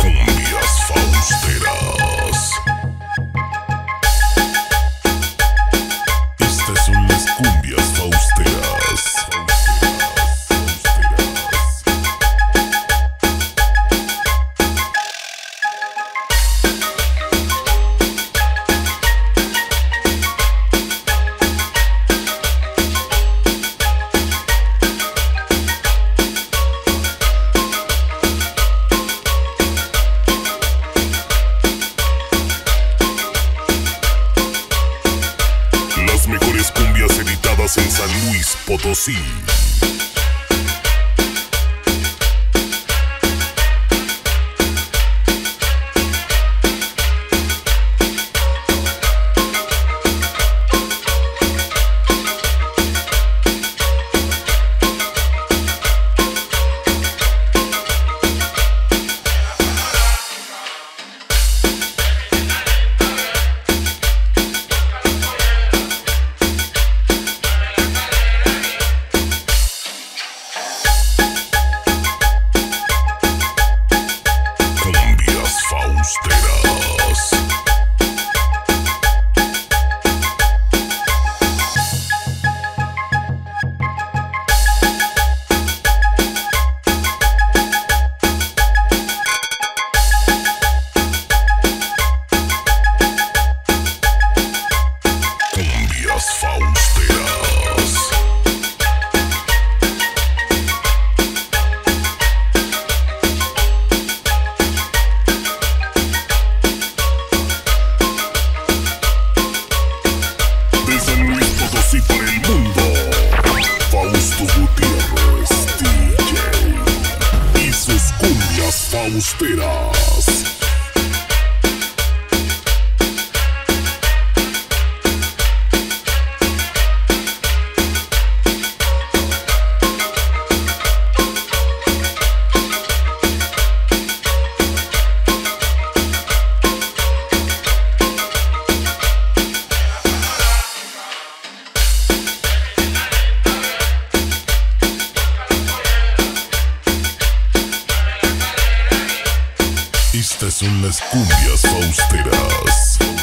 Cumbias Fausteras. Estas las San Luis Potosí. Cumbias cumbias fausteras. Estas son las cumbias fausteras.